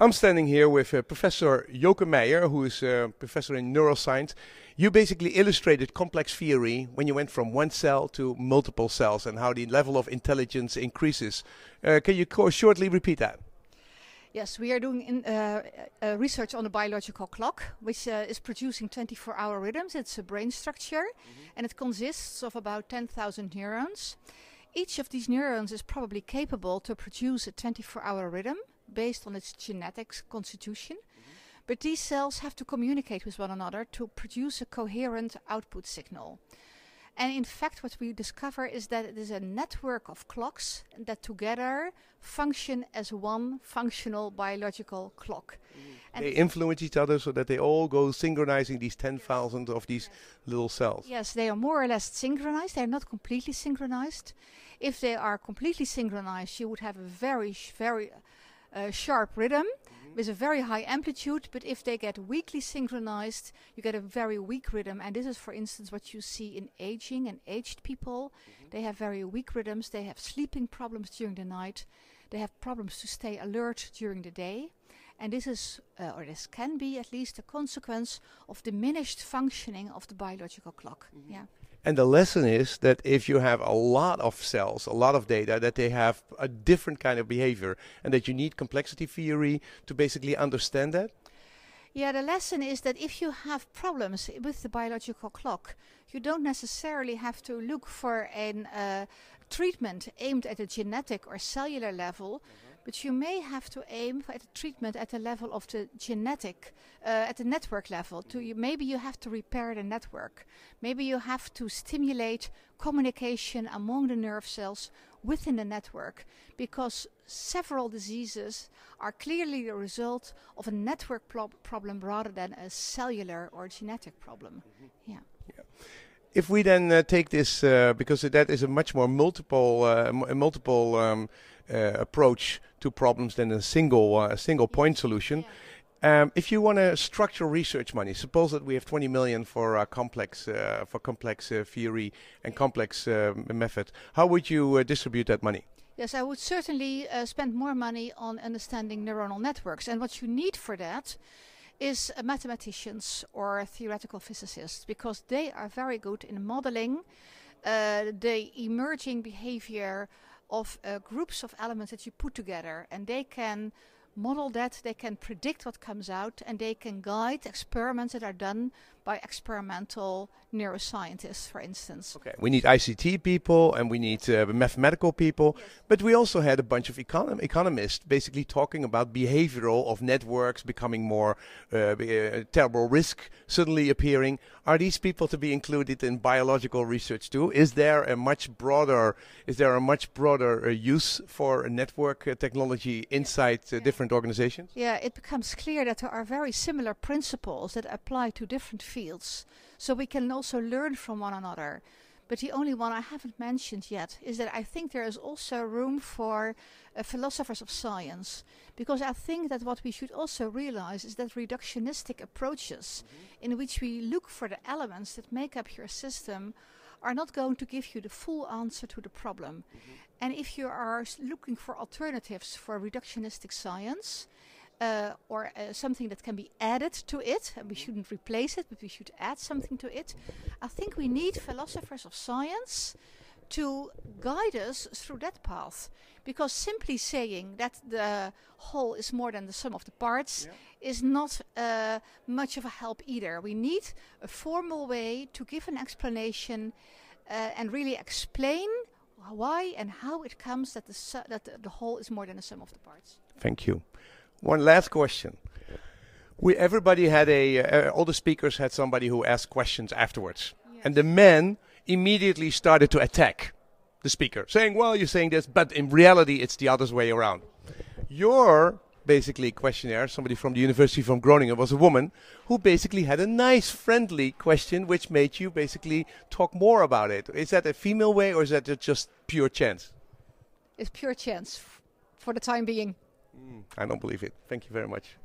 I'm standing here with uh, Professor Joke Meijer, who is a professor in neuroscience. You basically illustrated complex theory when you went from one cell to multiple cells and how the level of intelligence increases. Uh, can you shortly repeat that? Yes, we are doing in, uh, uh, research on the biological clock, which uh, is producing 24 hour rhythms. It's a brain structure mm -hmm. and it consists of about 10,000 neurons. Each of these neurons is probably capable to produce a 24 hour rhythm based on its genetic constitution. Mm-hmm. But these cells have to communicate with one another to produce a coherent output signal. And in fact, what we discover is that it is a network of clocks that together function as one functional biological clock. Mm. And they influence each other so that they all go synchronizing these 10,000 of these yes. little cells. Yes, they are more or less synchronized. They are not completely synchronized. If they are completely synchronized, you would have a very, very uh, sharp rhythm mm-hmm. with a very high amplitude. But if they get weakly synchronized, you get a very weak rhythm. And this is, for instance, what you see in aging and aged people. Mm-hmm. They have very weak rhythms. They have sleeping problems during the night. They have problems to stay alert during the day. And this is, uh, or this can be at least a consequence of diminished functioning of the biological clock. Mm-hmm. Yeah. And the lesson is that if you have a lot of cells, a lot of data, that they have a different kind of behavior and that you need complexity theory to basically understand that? Yeah, the lesson is that if you have problems with the biological clock, you don't necessarily have to look for a uh, treatment aimed at a genetic or cellular level. Mm -hmm but you may have to aim at a treatment at the level of the genetic, uh, at the network level. To you, maybe you have to repair the network. Maybe you have to stimulate communication among the nerve cells within the network, because several diseases are clearly the result of a network problem rather than a cellular or genetic problem. Mm -hmm. Yeah. yeah if we then uh, take this uh, because that is a much more multiple uh, multiple um, uh, approach to problems than a single uh, single point solution. Um, if you want to structure research money, suppose that we have 20 million for uh, complex uh, for complex uh, theory and complex uh, method, how would you distribute that money? Yes, I would certainly spend more money on understanding neuronal networks, and what you need for that is mathematicians or theoretical physicists because they are very good in modeling the emerging behavior of uh, groups of elements that you put together and they can model that, they can predict what comes out, and they can guide experiments that are done by experimental neuroscientists, for instance. Okay, we need ICT people and we need uh, mathematical people, yes. but we also had a bunch of econom economists basically talking about behavioral of networks becoming more uh, uh, terrible risk suddenly appearing. Are these people to be included in biological research too? Is there a much broader is there a much broader uh, use for network uh, technology inside uh, yeah. Different organizations? Yeah, it becomes clear that there are very similar principles that apply to different fields. So we can also learn from one another. But the only one I haven't mentioned yet is that I think there is also room for uh, philosophers of science. Because I think that what we should also realize is that reductionistic approaches, mm-hmm. in which we look for the elements that make up your system, are not going to give you the full answer to the problem. Mm-hmm. And if you are looking for alternatives for reductionistic science, uh, or uh, something that can be added to it. And we shouldn't replace it, but we should add something to it. I think we need philosophers of science to guide us through that path. Because simply saying that the whole is more than the sum of the parts yeah. is not uh, much of a help either. We need a formal way to give an explanation uh, and really explain why and how it comes that the, that the, the whole is more than the sum of the parts. Thank you. One last question. We everybody had a uh, all the speakers had somebody who asked questions afterwards, yes. and the men immediately started to attack the speaker, saying, "Well, you're saying this, but in reality, it's the other way around." Your basically questionnaire, somebody from the University from Groningen was a woman who basically had a nice, friendly question, which made you basically talk more about it. Is that a female way, or is that just pure chance? It's pure chance for the time being. Mm, I don't believe it. Thank you very much.